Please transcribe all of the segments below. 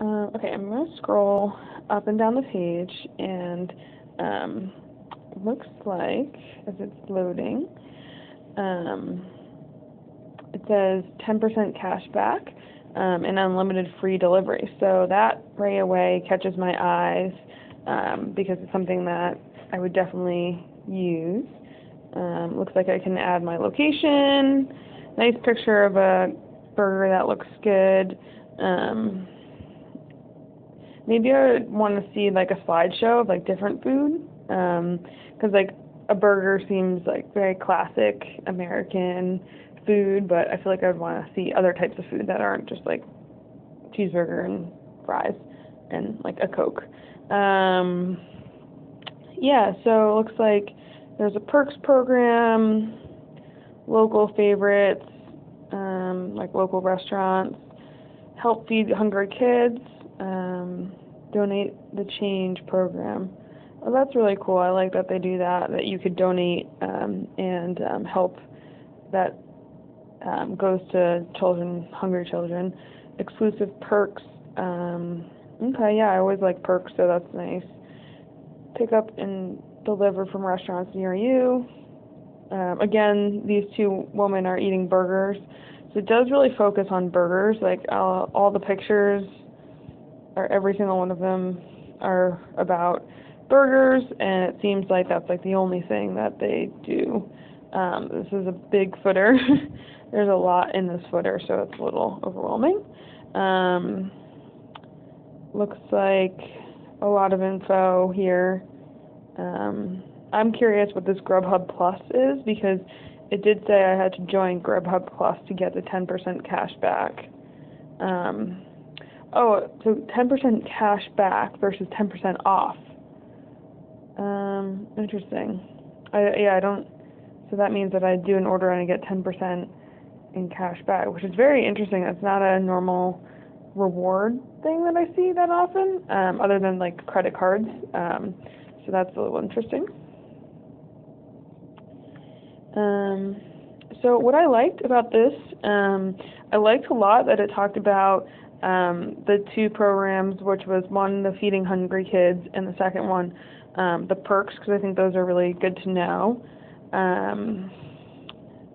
Uh, okay, I'm going to scroll up and down the page, and um, looks like, as it's loading, um, it says 10% cash back um, and unlimited free delivery. So that right away catches my eyes um, because it's something that I would definitely use. Um, looks like I can add my location. Nice picture of a burger that looks good. Maybe I would want to see like a slideshow of like different food, because um, like a burger seems like very classic American food, but I feel like I would want to see other types of food that aren't just like cheeseburger and fries and like a Coke. Um, yeah, so it looks like there's a perks program, local favorites, um, like local restaurants, help feed hungry kids, um, donate the change program. Well, that's really cool. I like that they do that. That you could donate um, and um, help that um, goes to children, hungry children. Exclusive perks. Um, okay, yeah, I always like perks, so that's nice. Pick up and deliver from restaurants near you. Um, again, these two women are eating burgers, so it does really focus on burgers. Like uh, all the pictures, every single one of them, are about burgers, and it seems like that's like the only thing that they do. Um, this is a big footer. There's a lot in this footer, so it's a little overwhelming. Um, looks like a lot of info here. Um, I'm curious what this Grubhub Plus is because it did say I had to join Grubhub Plus to get the 10% cash back. Um, oh, so 10% cash back versus 10% off. Um, interesting. I, yeah, I don't. So that means that I do an order and I get 10% in cash back, which is very interesting. That's not a normal reward thing that I see that often, um, other than like credit cards. Um, so that's a little interesting. Um, so what I liked about this, um, I liked a lot that it talked about um, the two programs, which was one the feeding hungry kids, and the second one um, the perks, because I think those are really good to know. Um,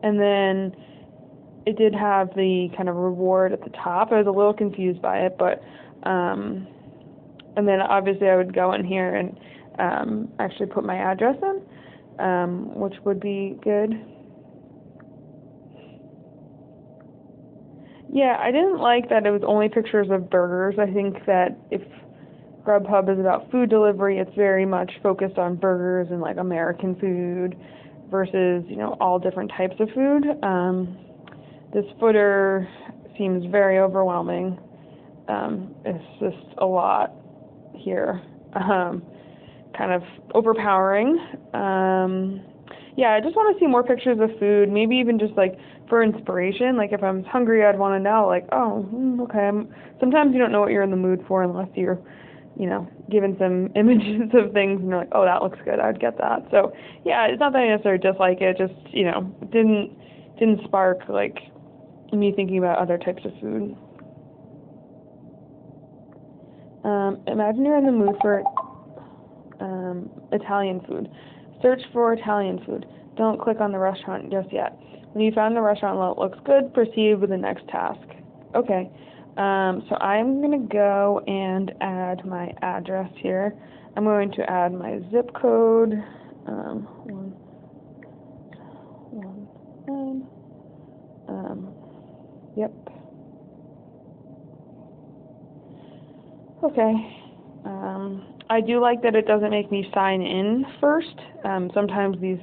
and then it did have the kind of reward at the top. I was a little confused by it, but um, and then obviously I would go in here and um, actually put my address in, um, which would be good. Yeah, I didn't like that it was only pictures of burgers. I think that if Grubhub is about food delivery, it's very much focused on burgers and like American food versus, you know, all different types of food. Um, this footer seems very overwhelming. Um, it's just a lot here. Um, kind of overpowering. Um, yeah, I just want to see more pictures of food, maybe even just like for inspiration. Like if I'm hungry, I'd want to know, like, oh, mm, okay. Sometimes you don't know what you're in the mood for unless you're, you know, given some images of things and you're like, oh, that looks good. I'd get that. So yeah, it's not that I necessarily dislike it. Just you know, didn't didn't spark like me thinking about other types of food. Um, imagine you're in the mood for um, Italian food. Search for Italian food. Don't click on the restaurant just yet. When you found the restaurant that looks good, proceed with the next task. Okay, um, so I'm going to go and add my address here. I'm going to add my zip code. Um, one, one. Um, Yep. Okay. Um, I do like that it doesn't make me sign in first. Um, sometimes these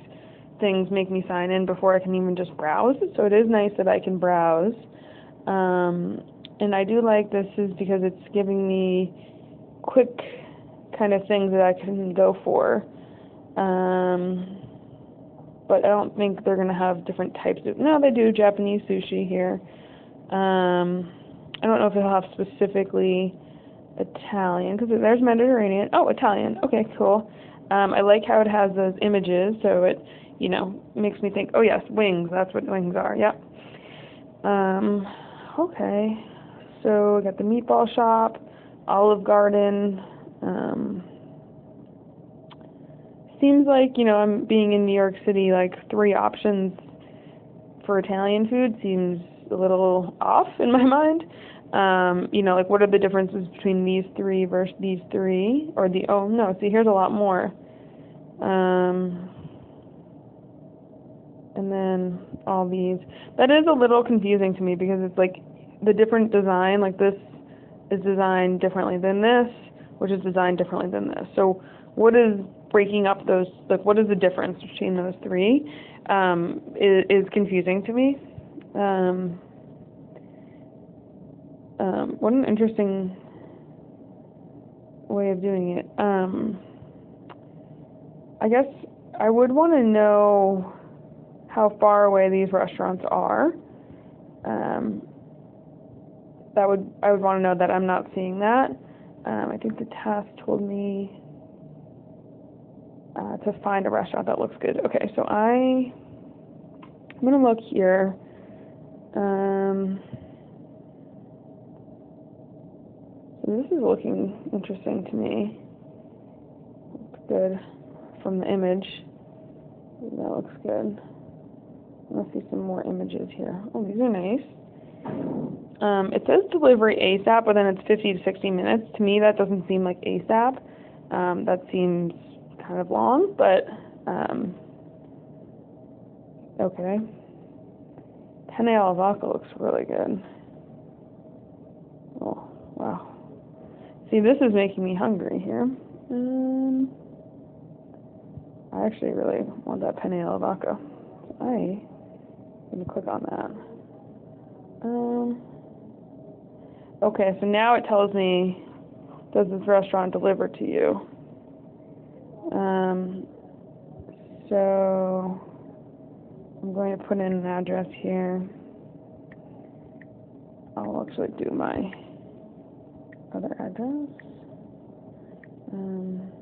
things make me sign in before I can even just browse. So it is nice that I can browse. Um, and I do like this is because it's giving me quick kind of things that I can go for. Um, but I don't think they're going to have different types of. No, they do Japanese sushi here. Um, I don't know if they'll have specifically Italian because there's Mediterranean. Oh, Italian. Okay, cool. Um, I like how it has those images, so it, you know, makes me think. Oh yes, wings. That's what wings are. Yep. Um, okay. So we got the meatball shop, Olive Garden. Um, seems like you know I'm being in New York City. Like three options for Italian food seems a little off in my mind. Um, you know, like what are the differences between these three versus these three? Or the oh no, see here's a lot more. Um, and then all these. That is a little confusing to me because it's like the different design, like this is designed differently than this, which is designed differently than this. So what is breaking up those, like what is the difference between those three um, is, is confusing to me. Um, um, what an interesting way of doing it. Um, I guess I would want to know how far away these restaurants are. Um, that would I would want to know that I'm not seeing that. Um, I think the task told me uh, to find a restaurant that looks good. Okay, so I I'm gonna look here. Um, so this is looking interesting to me. Looks good from the image. That looks good. Let's see some more images here. Oh, these are nice. Um, it says delivery ASAP, but then it's 50 to 60 minutes. To me, that doesn't seem like ASAP. Um, that seems kind of long, but um, okay. Penne alla vodka looks really good. Oh, wow. See, this is making me hungry here. Um, I actually really want that penne alla vodka. I going to click on that. Um, okay, so now it tells me, does this restaurant deliver to you? Um, so I'm going to put in an address here. I'll actually do my other address. Um,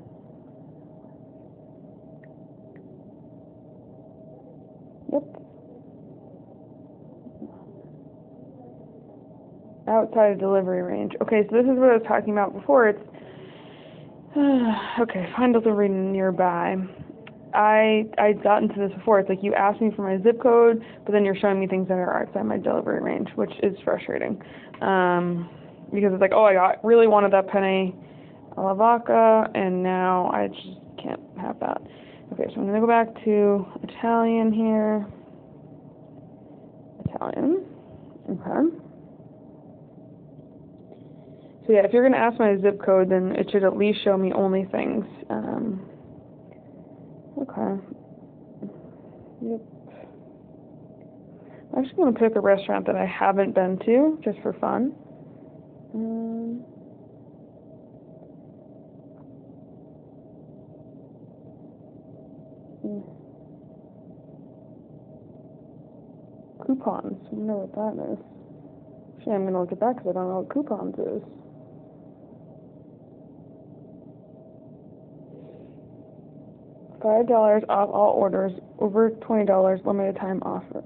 yep. Outside of delivery range. Okay, so this is what I was talking about before. It's okay, find delivery nearby. I I got into this before. It's like you asked me for my zip code, but then you're showing me things that are outside my delivery range, which is frustrating. Um, because it's like, oh, I got really wanted that penne alla vodka, and now I just can't have that. Okay, so I'm gonna go back to Italian here. Italian. Okay. So yeah, if you're gonna ask my zip code, then it should at least show me only things. Um, okay. Yep. I'm actually gonna pick a restaurant that I haven't been to, just for fun. Um, coupons. I know what that is. Actually, I'm gonna look at that because I don't know what coupons is. Five dollars off all orders over twenty dollars limited time offer.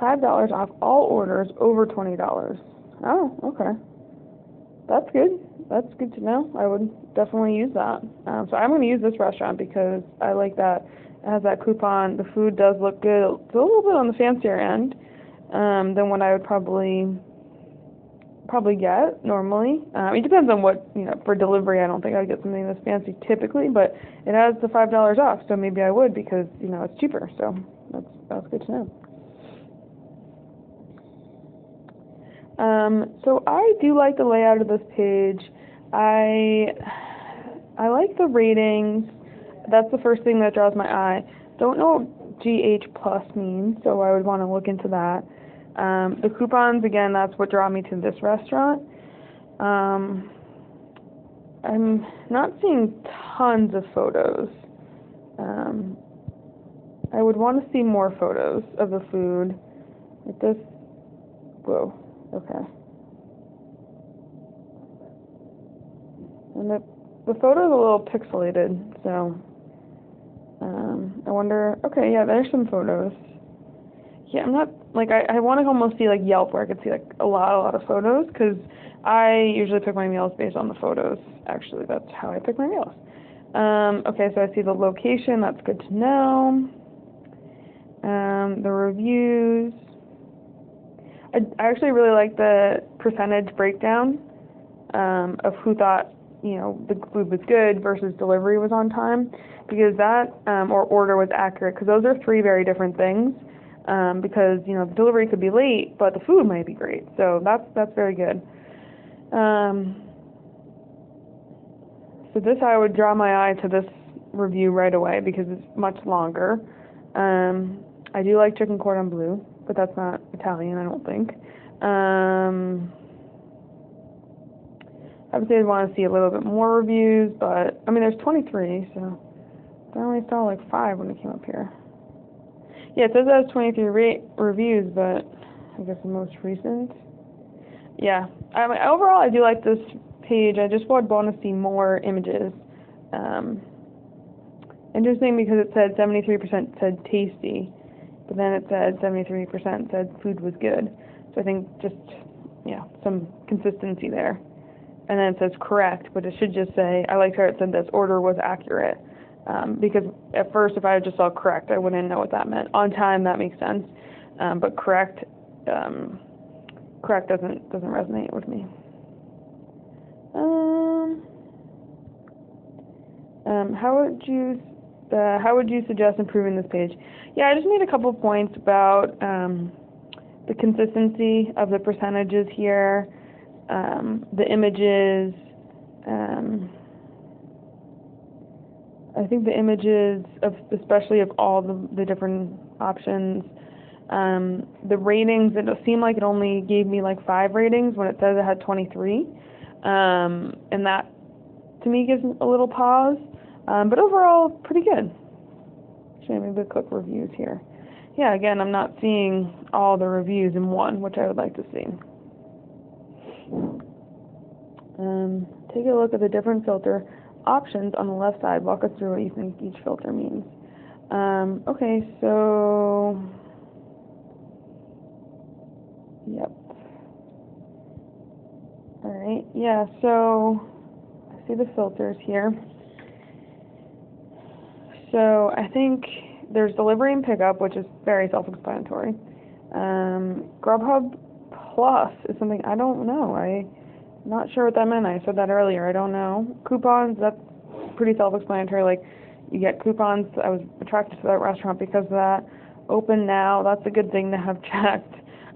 Five dollars off all orders over twenty dollars. Oh, okay. That's good. That's good to know. I would definitely use that. Um, so I'm going to use this restaurant because I like that. It has that coupon. The food does look good. It's a little bit on the fancier end um, than what I would probably probably get normally. Um, it depends on what you know for delivery. I don't think I would get something this fancy typically, but it has the five dollars off, so maybe I would because you know it's cheaper. So that's that's good to know. Um, so I do like the layout of this page. I I like the ratings. That's the first thing that draws my eye. Don't know what GH plus means, so I would want to look into that. Um, the coupons, again, that's what draw me to this restaurant. Um, I'm not seeing tons of photos. Um, I would want to see more photos of the food. Like this, whoa, okay. And the, the photo's a little pixelated, so um, I wonder, okay, yeah, there's some photos. Yeah, I'm not like I, I want to almost see like Yelp where I could see like a lot a lot of photos because I usually pick my meals based on the photos. Actually, that's how I pick my meals. Um, okay, so I see the location. That's good to know. Um, the reviews. I, I actually really like the percentage breakdown um, of who thought you know the food was good versus delivery was on time because that um, or order was accurate because those are three very different things um, because you know the delivery could be late but the food might be great. So that's that's very good. Um, so this I would draw my eye to this review right away because it's much longer. Um, I do like chicken cordon bleu but that's not Italian I don't think. Um, Obviously, I'd want to see a little bit more reviews, but I mean, there's 23, so I only saw like five when it came up here. Yeah, it says it has 23 re- reviews, but I guess the most recent. Yeah, I mean, overall, I do like this page. I just would want to see more images. Um, interesting because it said 73% said tasty, but then it said 73% said food was good. So I think just yeah, some consistency there and then it says correct, but it should just say, I liked how it said this order was accurate. Um, because at first, if I just saw correct, I wouldn't know what that meant. On time, that makes sense, um, but correct, um, correct doesn't doesn't resonate with me. Um, um, how would you uh, how would you suggest improving this page? Yeah, I just made a couple of points about um, the consistency of the percentages here the images. I think the images of especially of all the, the different options. Um, the ratings, it seemed like it only gave me like five ratings when it says it had 23. Um, and that to me gives a little pause. Um, but overall, pretty good. Show me the click reviews here. Yeah, again, I'm not seeing all the reviews in one, which I would like to see. Um, take a look at the different filter options on the left side. Walk us through what you think each filter means. Um, okay, so, yep. Alright, yeah, so I see the filters here. So I think there's delivery and pickup, which is very self-explanatory. Um, Grubhub Plus is something I don't know. I not sure what that meant. I said that earlier. I don't know. Coupons, that's pretty self-explanatory. Like, you get coupons. I was attracted to that restaurant because of that. Open now, that's a good thing to have checked.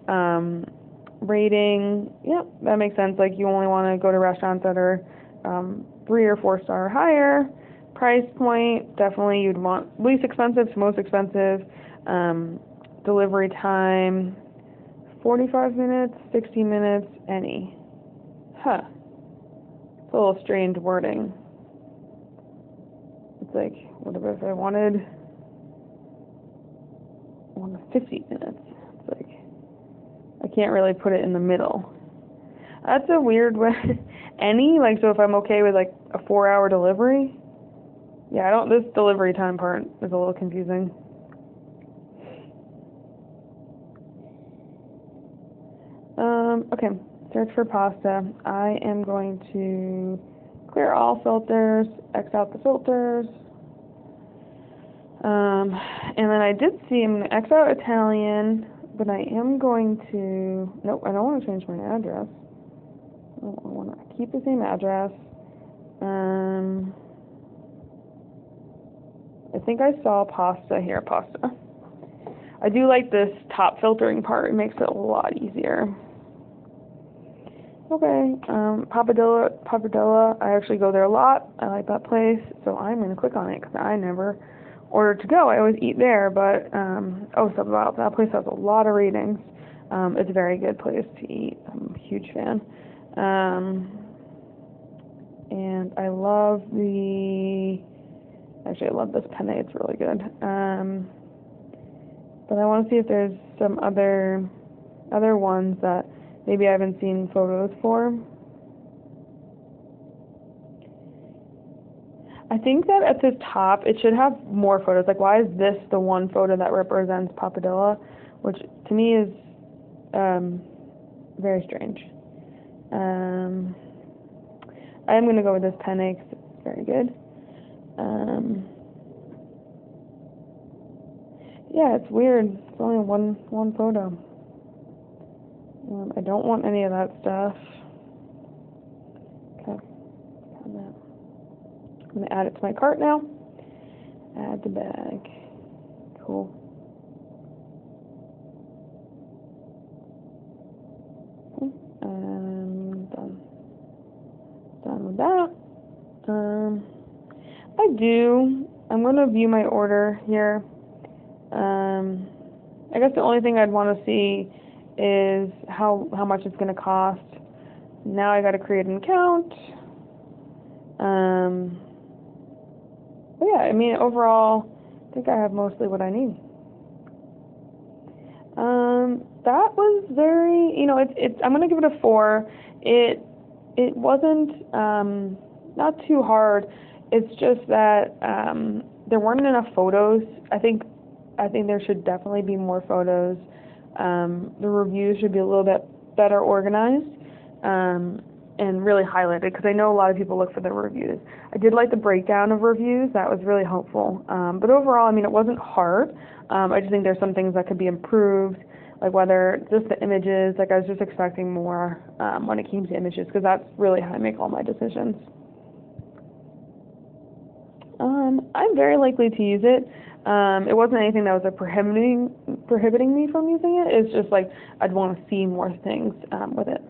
Um, rating, yeah, that makes sense. Like, you only want to go to restaurants that are um, three or four star or higher. Price point, definitely you'd want least expensive to most expensive. Um, delivery time, 45 minutes, 60 minutes, any. Huh. It's a little strange wording. It's like, what if I wanted, I wanted 50 minutes? It's like, I can't really put it in the middle. That's a weird way. any? Like, so if I'm okay with like a four hour delivery? Yeah, I don't, this delivery time part is a little confusing. Um, okay search for pasta, I am going to clear all filters, X out the filters. Um, and then I did see, I'm going to X out Italian, but I am going to, nope, I don't want to change my address. I want to keep the same address. Um, I think I saw pasta here, pasta. I do like this top filtering part, it makes it a lot easier. Okay, um, Pappardelle, Pappardelle, I actually go there a lot. I like that place, so I'm going to click on it because I never order to go. I always eat there, but, um, oh, stuff about that place has a lot of ratings. Um, it's a very good place to eat. I'm a huge fan. Um, and I love the, actually, I love this penne. It's really good. Um, but I want to see if there's some other, other ones that maybe I haven't seen photos for. I think that at the top it should have more photos. Like, why is this the one photo that represents Pappardelle? which to me is um, very strange. Um, I'm going to go with this penne because it's very good. Um, yeah, it's weird. It's only one one photo. Um, I don't want any of that stuff. Okay. I'm gonna add it to my cart now. Add the bag. Cool. Um, done. Done with that. Um, I do. I'm gonna view my order here. Um, I guess the only thing I'd want to see is how how much it's going to cost. Now I got to create an account. Um, but yeah, I mean overall, I think I have mostly what I need. Um, that was very, you know, it's it's. I'm gonna give it a four. It it wasn't um, not too hard. It's just that um, there weren't enough photos. I think I think there should definitely be more photos. Um, the reviews should be a little bit better organized um, and really highlighted because I know a lot of people look for the reviews. I did like the breakdown of reviews; that was really helpful. Um, but overall, I mean, it wasn't hard. Um, I just think there's some things that could be improved, like whether just the images. Like I was just expecting more um, when it came to images because that's really how I make all my decisions. Um, I'm very likely to use it. Um, it wasn't anything that was like prohibiting prohibiting me from using it. It's just like I'd want to see more things um, with it.